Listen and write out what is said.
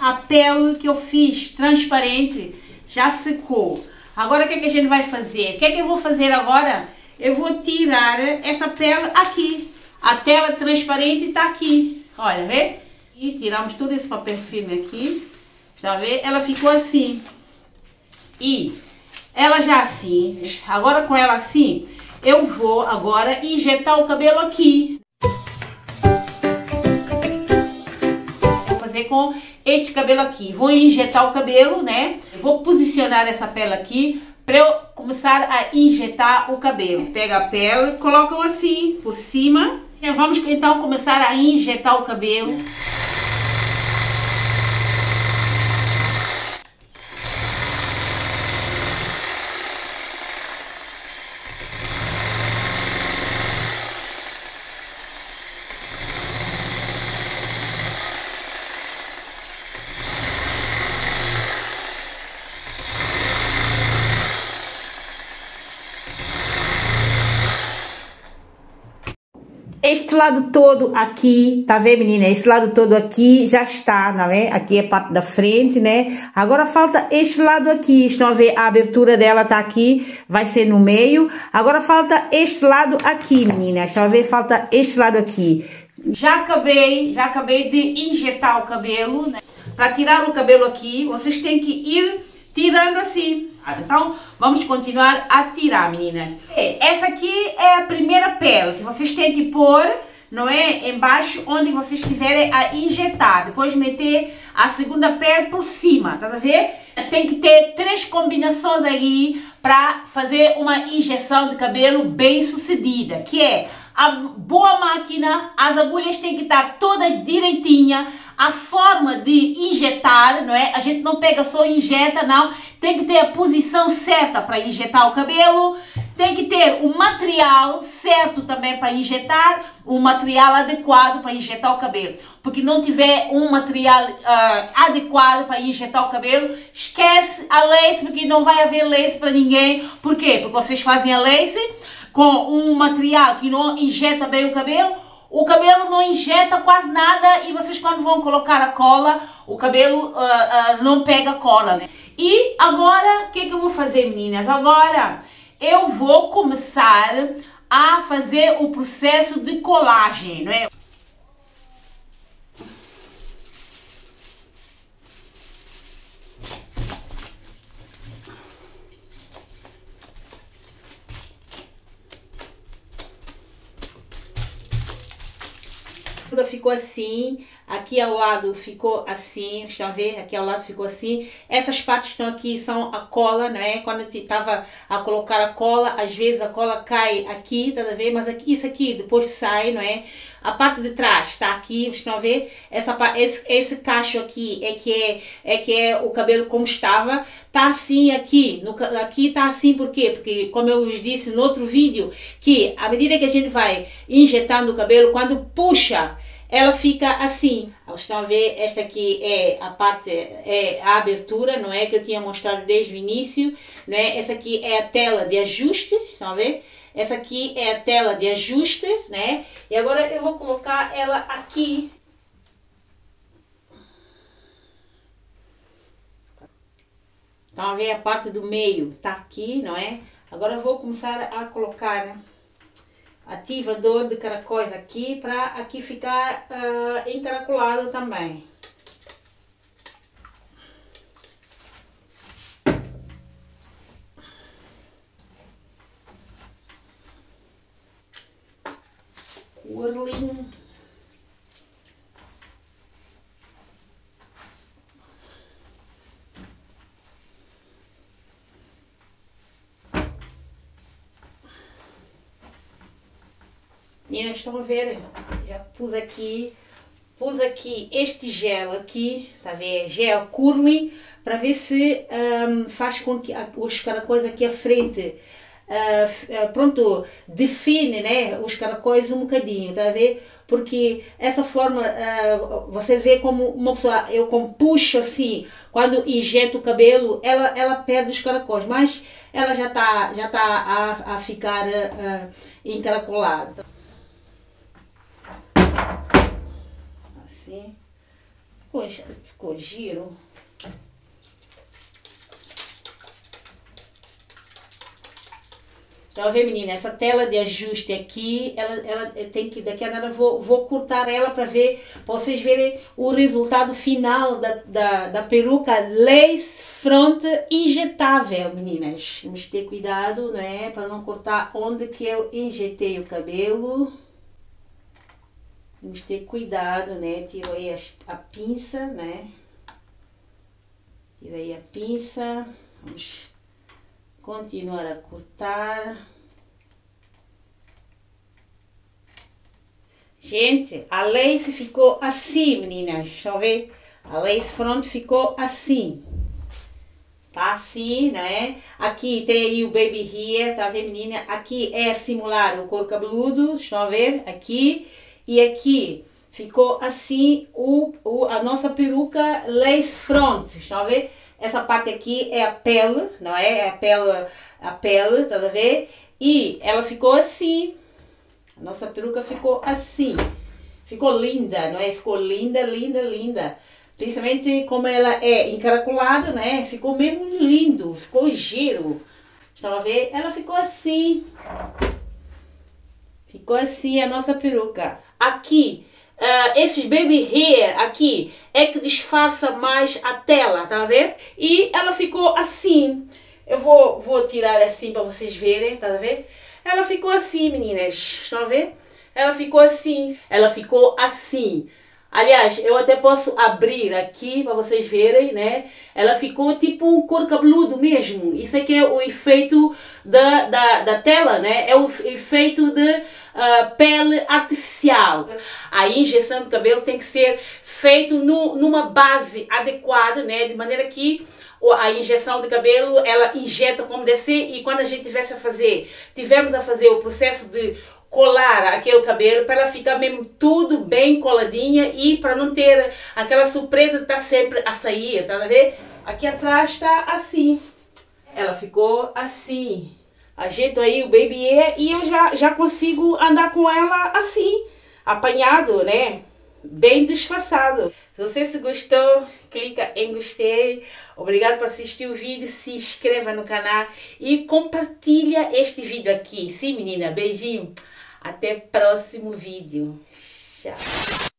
A pele que eu fiz transparente já secou. Agora o que, é que a gente vai fazer? O que é que eu vou fazer agora? Eu vou tirar essa pele aqui. A tela transparente está aqui. Olha, vê? E tiramos todo esse papel filme aqui. Está vendo? Ela ficou assim. E ela já assim, agora com ela assim, eu vou agora injetar o cabelo aqui. Fazer com este cabelo aqui. Vou injetar o cabelo, né? vou posicionar essa pele aqui para eu começar a injetar o cabelo. Pega a pele, colocam assim por cima. Vamos então começar a injetar o cabelo. Este lado todo aqui, tá vendo, menina? Esse lado todo aqui já está, não é? Aqui é parte da frente, né? Agora falta este lado aqui. Estão a ver? A abertura dela tá aqui, vai ser no meio. Agora falta este lado aqui, menina. Estão a ver? Falta este lado aqui. Já acabei, já acabei de injetar o cabelo, né? Para tirar o cabelo aqui, vocês têm que ir tirando assim. Então, vamos continuar a tirar, meninas. Essa aqui é a primeira pele que vocês têm que pôr, não é? Embaixo, onde vocês estiverem a injetar. Depois meter a segunda pele por cima, tá a ver? Tem que ter três combinações aí para fazer uma injeção de cabelo bem sucedida, que é a boa máquina, as agulhas têm que estar todas direitinhas, a forma de injetar, não é? A gente não pega só injeta, não. Tem que ter a posição certa para injetar o cabelo. Tem que ter o material certo também para injetar, o material adequado para injetar o cabelo. Porque não tiver um material uh, adequado para injetar o cabelo, esquece a lace, porque não vai haver lace para ninguém. Por quê? Porque vocês fazem a lace com um material que não injeta bem o cabelo, o cabelo não injeta quase nada e vocês quando vão colocar a cola, o cabelo uh, uh, não pega cola, né? E agora, o que, que eu vou fazer, meninas? Agora eu vou começar a fazer o processo de colagem, não é? Ficou assim, aqui ao lado ficou assim, estão a ver? Aqui ao lado ficou assim. Essas partes estão aqui são a cola, né? Quando eu estava a colocar a cola, às vezes a cola cai aqui, tá a ver? Mas aqui, isso aqui depois sai, não é? A parte de trás está aqui, estão a ver? Essa, esse, esse cacho aqui é que é, é que é o cabelo como estava. Tá assim aqui, no, aqui tá assim por quê? Porque como eu vos disse no outro vídeo, que à medida que a gente vai injetando o cabelo, quando puxa, ela fica assim. Estão a ver, esta aqui é a parte, é a abertura, não é? Que eu tinha mostrado desde o início, né? Essa aqui é a tela de ajuste, estão a ver? Essa aqui é a tela de ajuste, né? E agora eu vou colocar ela aqui. Estão a ver a parte do meio, tá aqui, não é? Agora eu vou começar a colocar ativador de caracóis aqui para aqui ficar uh, encaracolado também. Meninas, estão a ver? Já pus aqui, pus aqui este gel aqui, tá a ver? Gel curling, para ver se um, faz com que os caracóis aqui à frente, uh, pronto, define, né, os caracóis um bocadinho, tá a ver? Porque essa forma, uh, você vê como uma pessoa, eu como puxo assim, quando injeto o cabelo, ela, ela perde os caracóis, mas ela já está já tá a, a ficar uh, encaracolada. Assim. ficou, ficou giro. Então, ver, menina, essa tela de ajuste aqui, ela, ela tem que, daqui a nada, vou, vou cortar ela para ver, pra vocês verem o resultado final da, da, da peruca lace front injetável, meninas. Temos que ter cuidado, né, para não cortar onde que eu injetei o cabelo. Que ter cuidado, né, tiro aí a, a pinça, né, tirei a pinça, vamos continuar a cortar. Gente, a lace ficou assim, meninas. Eu ver. A lace front ficou assim. Tá assim, né? Aqui tem aí o baby hair, tá vendo, menina? Aqui é simular o couro cabeludo, eu ver, aqui. E aqui ficou assim o, o, a nossa peruca lace front, deixa eu ver. Essa parte aqui é a pele, não é? É a pele, a pele, tá a ver? E ela ficou assim. A nossa peruca ficou assim. Ficou linda, não é? Ficou linda, linda, linda. Principalmente como ela é encaracolada, né? Ficou mesmo lindo, ficou giro. Estão a ver? Ela ficou assim. Ficou assim a nossa peruca. Aqui Uh, esses baby hair aqui é que disfarça mais a tela, tá a ver? E ela ficou assim. Eu vou, vou tirar assim para vocês verem, tá a ver? Ela ficou assim, meninas. Estão a ver? Ela ficou assim. Ela ficou assim. Aliás, eu até posso abrir aqui para vocês verem, né? Ela ficou tipo um couro cabeludo mesmo. Isso aqui é o efeito da, da, da tela, né? É o efeito de uh, pele artificial. A injeção do cabelo tem que ser feito no, numa base adequada, né? De maneira que a injeção de cabelo ela injeta como deve ser e quando a gente tivesse a fazer, tivemos a fazer o processo de colar aquele cabelo para ficar mesmo tudo bem coladinha e para não ter aquela surpresa de estar sempre a sair, tá a ver? Aqui atrás está assim. Ela ficou assim. Ajeito aí o baby e eu já, já consigo andar com ela assim, apanhado, né? Bem disfarçado. Se você se gostou, clica em gostei. Obrigado por assistir o vídeo, se inscreva no canal e compartilha este vídeo aqui. Sim, menina, beijinho. Até próximo vídeo. Tchau.